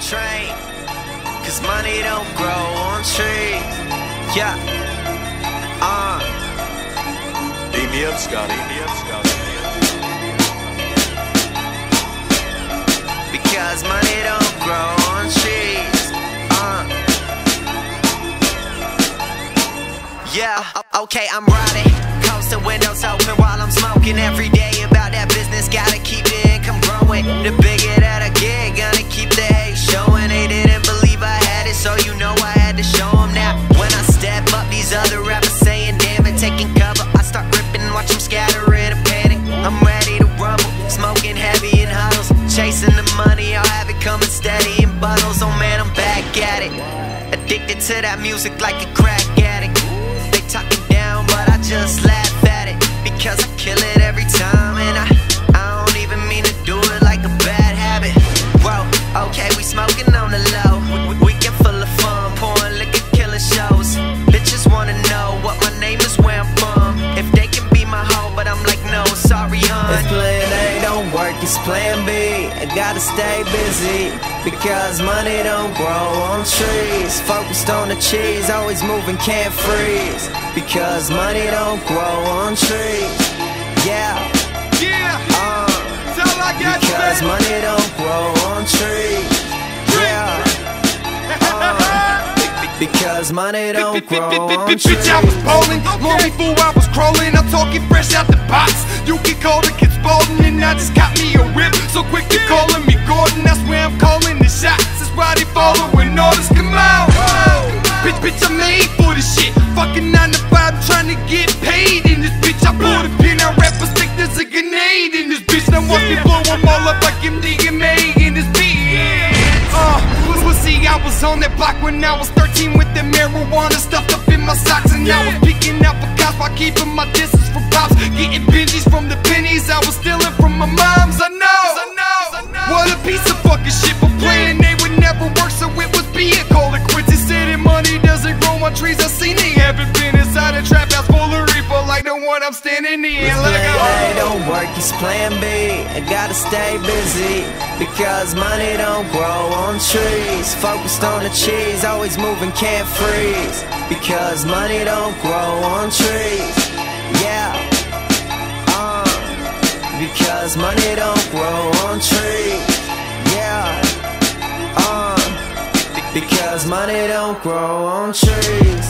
Trayne. Cause money don't grow on trees. Yeah. Uh. Beat me up, Scotty. Beat me up, Scotty. Because money don't grow on trees. Uh. Yeah, okay, I'm riding. Coast the windows open while I'm smoking every day. About that business, gotta keep the income growing. The When I step up, these other rappers saying, damn it, taking cover. I start ripping, watch them scatter in a panic. I'm ready to rumble, smoking heavy in huddles. Chasing the money, I'll have it coming steady in bottles. Oh man, I'm back at it. Addicted to that music like a crack addict. They talking down, but I just laugh at it. Because I kill it it's plan B. I gotta stay busy because money don't grow on trees. Focused on the cheese, always moving, can't freeze. Because money don't grow on trees. Yeah, Yeah, uh, that's all I got to because money don't grow on trees. Because money don't grow on Bitch, I was bowling long before I was crawling. I'm talking fresh out the box. You get cold, it gets Spalding, and I just got me a whip. So quick to calling me Gordon. That's where I'm calling the shots. That's why they following orders. Come on, bitch, bitch, I'm made for this shit. Fucking nine to five, trying to get paid in this bitch. I pull the pin, I rap a stick, there's a grenade in this bitch. Now watch me blow 'em all up like MDMA was on that block when I was 13 with the marijuana stuffed up in my socks. And I was picking out for cops while keeping my distance from pops. Getting binges from the pennies I was stealing from my moms. I know, I know. What a piece of fucking shit for playing. They would never work, so it was being called a quits. They said that money doesn't grow on trees. I seen they haven't been inside a trap house full of reefer like the one I'm standing in. A a don't work, it's plan B. I gotta stay busy because money don't grow on trees. Focused on the cheese, always moving, can't freeze. Because money don't grow on trees. Yeah, uh, because money don't grow on trees. Yeah, uh, because money don't grow on trees.